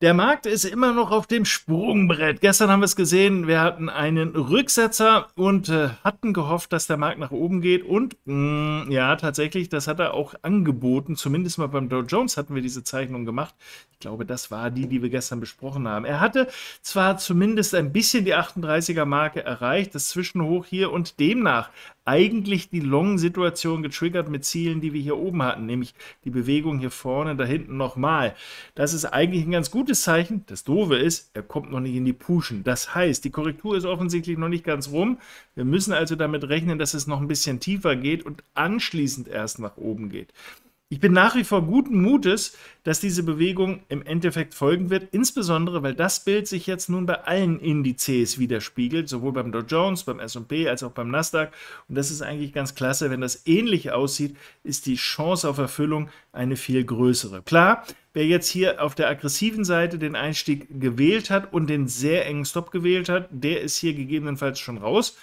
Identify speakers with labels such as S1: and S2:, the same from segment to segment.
S1: Der Markt ist immer noch auf dem Sprungbrett. Gestern haben wir es gesehen, wir hatten einen Rücksetzer und äh, hatten gehofft, dass der Markt nach oben geht. Und mh, mm, ja, tatsächlich, das hat er auch angeboten. Zumindest mal beim Dow Jones hatten wir diese Zeichnung gemacht. Ich glaube, das war die, die wir gestern besprochen haben. Er hatte zwar zumindest ein bisschen die 38er-Marke erreicht, das Zwischenhoch hier und demnach eigentlich die Long-Situation getriggert mit Zielen, die wir hier oben hatten, nämlich die Bewegung hier vorne, da hinten nochmal. Das ist eigentlich ein ganz gutes Zeichen. Das Doofe ist, er kommt noch nicht in die Puschen. Das heißt, die Korrektur ist offensichtlich noch nicht ganz rum. Wir müssen also damit rechnen, dass es noch ein bisschen tiefer geht und anschließend erst nach oben geht. Ich bin nach wie vor guten Mutes, dass diese Bewegung im Endeffekt folgen wird, insbesondere weil das Bild sich jetzt nun bei allen Indizes widerspiegelt, sowohl beim Dow Jones, beim S&P als auch beim Nasdaq. Und das ist eigentlich ganz klasse. Wenn das ähnlich aussieht, ist die Chance auf Erfüllung eine viel größere. Klar, wer jetzt hier auf der aggressiven Seite den Einstieg gewählt hat und den sehr engen Stop gewählt hat, der ist hier gegebenenfalls schon raus.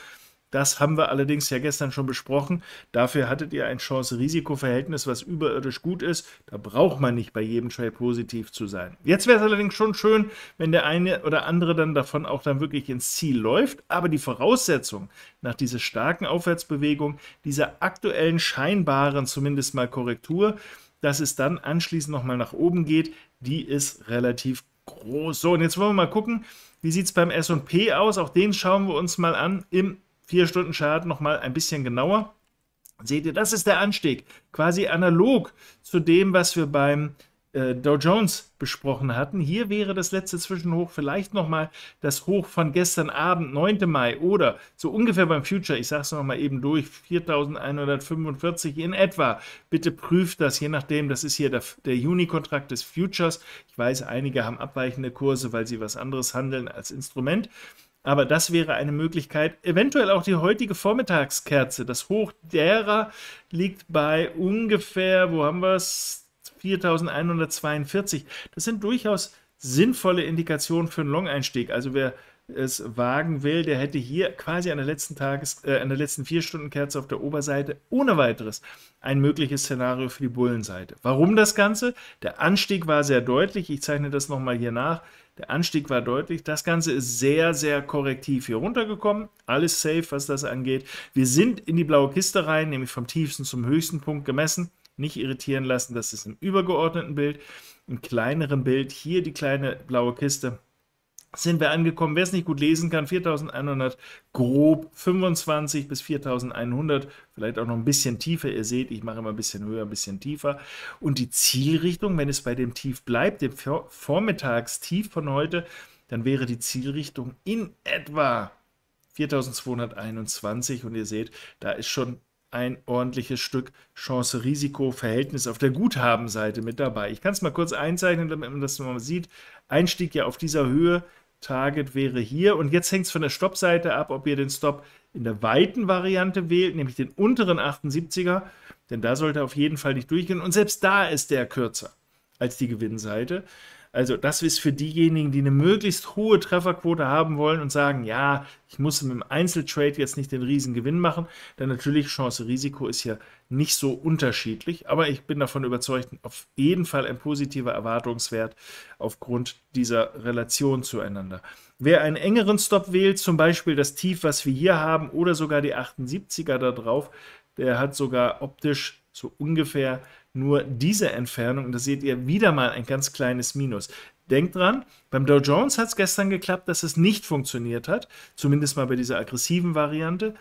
S1: Das haben wir allerdings ja gestern schon besprochen. Dafür hattet ihr ein Chance-Risiko-Verhältnis, was überirdisch gut ist. Da braucht man nicht bei jedem Trade positiv zu sein. Jetzt wäre es allerdings schon schön, wenn der eine oder andere dann davon auch dann wirklich ins Ziel läuft. Aber die Voraussetzung nach dieser starken Aufwärtsbewegung, dieser aktuellen scheinbaren zumindest mal Korrektur, dass es dann anschließend nochmal nach oben geht, die ist relativ groß. So, und jetzt wollen wir mal gucken, wie sieht es beim S&P aus? Auch den schauen wir uns mal an im 4-Stunden-Chart nochmal ein bisschen genauer. Seht ihr, das ist der Anstieg, quasi analog zu dem, was wir beim äh, Dow Jones besprochen hatten. Hier wäre das letzte Zwischenhoch vielleicht nochmal das Hoch von gestern Abend, 9. Mai, oder so ungefähr beim Future, ich sage es nochmal eben durch, 4145 in etwa. Bitte prüft das, je nachdem, das ist hier der, der Juni-Kontrakt des Futures. Ich weiß, einige haben abweichende Kurse, weil sie was anderes handeln als Instrument. Aber das wäre eine Möglichkeit. Eventuell auch die heutige Vormittagskerze. Das Hoch derer liegt bei ungefähr, wo haben wir es? 4142. Das sind durchaus sinnvolle Indikationen für einen Long-Einstieg. Also wer es wagen will, der hätte hier quasi an der letzten Tages, äh, an der letzten vier Stunden Kerze auf der Oberseite ohne weiteres ein mögliches Szenario für die Bullenseite. Warum das Ganze? Der Anstieg war sehr deutlich. Ich zeichne das nochmal hier nach. Der Anstieg war deutlich. Das Ganze ist sehr, sehr korrektiv hier runtergekommen. Alles safe, was das angeht. Wir sind in die blaue Kiste rein, nämlich vom tiefsten zum höchsten Punkt gemessen. Nicht irritieren lassen, das ist im übergeordneten Bild. Im kleineren Bild hier die kleine blaue Kiste sind wir angekommen. Wer es nicht gut lesen kann, 4100 grob, 25 bis 4100, vielleicht auch noch ein bisschen tiefer. Ihr seht, ich mache immer ein bisschen höher, ein bisschen tiefer. Und die Zielrichtung, wenn es bei dem Tief bleibt, dem Vormittagstief von heute, dann wäre die Zielrichtung in etwa 4221 und ihr seht, da ist schon ein ordentliches Stück Chance-Risiko-Verhältnis auf der Guthabenseite mit dabei. Ich kann es mal kurz einzeichnen, damit man das mal sieht. Einstieg ja auf dieser Höhe Target wäre hier. Und jetzt hängt es von der Stoppseite ab, ob ihr den Stop in der weiten Variante wählt, nämlich den unteren 78er, denn da sollte er auf jeden Fall nicht durchgehen. Und selbst da ist der kürzer als die Gewinnseite. Also das ist für diejenigen, die eine möglichst hohe Trefferquote haben wollen und sagen, ja, ich muss mit dem Einzeltrade jetzt nicht den riesen Gewinn machen, denn natürlich Chance-Risiko ist ja nicht so unterschiedlich, aber ich bin davon überzeugt, auf jeden Fall ein positiver Erwartungswert aufgrund dieser Relation zueinander. Wer einen engeren Stop wählt, zum Beispiel das Tief, was wir hier haben, oder sogar die 78er da drauf, der hat sogar optisch so ungefähr nur diese Entfernung. Und da seht ihr wieder mal ein ganz kleines Minus. Denkt dran, beim Dow Jones hat es gestern geklappt, dass es nicht funktioniert hat, zumindest mal bei dieser aggressiven Variante.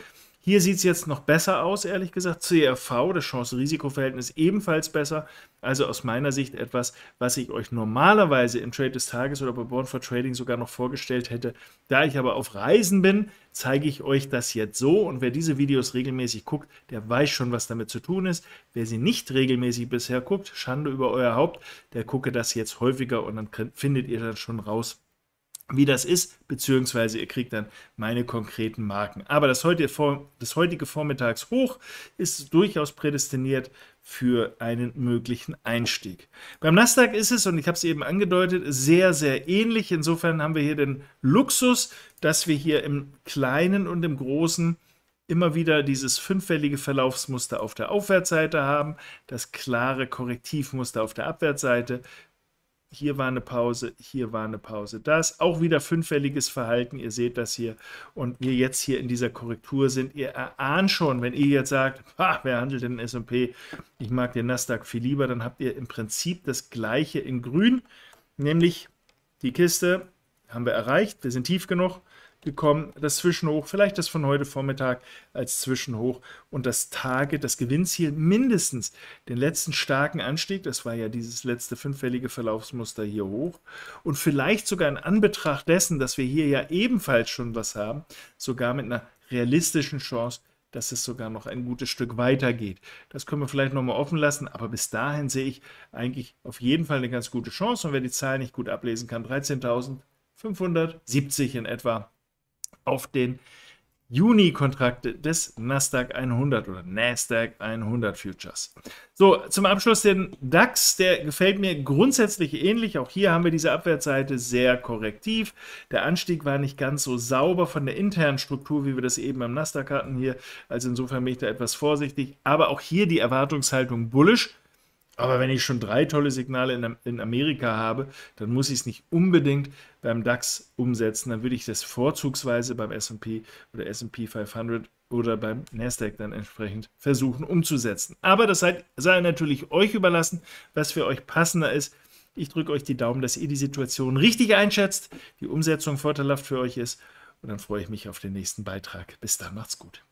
S1: Hier sieht es jetzt noch besser aus, ehrlich gesagt. CRV, das Chance-Risiko-Verhältnis, ebenfalls besser. Also aus meiner Sicht etwas, was ich euch normalerweise im Trade des Tages oder bei Born for Trading sogar noch vorgestellt hätte. Da ich aber auf Reisen bin, zeige ich euch das jetzt so. Und wer diese Videos regelmäßig guckt, der weiß schon, was damit zu tun ist. Wer sie nicht regelmäßig bisher guckt, Schande über euer Haupt, der gucke das jetzt häufiger und dann findet ihr dann schon raus, wie das ist, beziehungsweise ihr kriegt dann meine konkreten Marken. Aber das heutige, das heutige Vormittagshoch ist durchaus prädestiniert für einen möglichen Einstieg. Beim Nasdaq ist es, und ich habe es eben angedeutet, sehr, sehr ähnlich. Insofern haben wir hier den Luxus, dass wir hier im Kleinen und im Großen immer wieder dieses fünffällige Verlaufsmuster auf der Aufwärtsseite haben, das klare Korrektivmuster auf der Abwärtsseite hier war eine Pause, hier war eine Pause. Das auch wieder fünffälliges Verhalten, ihr seht das hier. Und wir jetzt hier in dieser Korrektur sind, ihr erahnt schon, wenn ihr jetzt sagt, wer handelt denn S&P? Ich mag den Nasdaq viel lieber, dann habt ihr im Prinzip das gleiche in grün, nämlich die Kiste haben wir erreicht, wir sind tief genug, gekommen, das Zwischenhoch, vielleicht das von heute Vormittag als Zwischenhoch und das Tage, das Gewinnziel mindestens den letzten starken Anstieg, das war ja dieses letzte fünffällige Verlaufsmuster hier hoch und vielleicht sogar in Anbetracht dessen, dass wir hier ja ebenfalls schon was haben, sogar mit einer realistischen Chance, dass es sogar noch ein gutes Stück weitergeht. Das können wir vielleicht nochmal offen lassen, aber bis dahin sehe ich eigentlich auf jeden Fall eine ganz gute Chance und wer die Zahl nicht gut ablesen kann, 13.570 in etwa auf den Juni-Kontrakt des Nasdaq 100 oder Nasdaq 100 Futures. So, zum Abschluss den DAX, der gefällt mir grundsätzlich ähnlich. Auch hier haben wir diese Abwärtsseite sehr korrektiv. Der Anstieg war nicht ganz so sauber von der internen Struktur, wie wir das eben beim Nasdaq hatten hier. Also insofern bin ich da etwas vorsichtig. Aber auch hier die Erwartungshaltung bullisch. Aber wenn ich schon drei tolle Signale in, Amerika habe, dann muss ich es nicht unbedingt beim DAX umsetzen. Dann würde ich das vorzugsweise beim S&P oder S&P 500 oder beim Nasdaq dann entsprechend versuchen umzusetzen. Aber das sei, sei natürlich euch überlassen, was für euch passender ist. Ich drücke euch die Daumen, dass ihr die Situation richtig einschätzt, die Umsetzung vorteilhaft für euch ist. Und dann freue ich mich auf den nächsten Beitrag. Bis dann, macht's gut.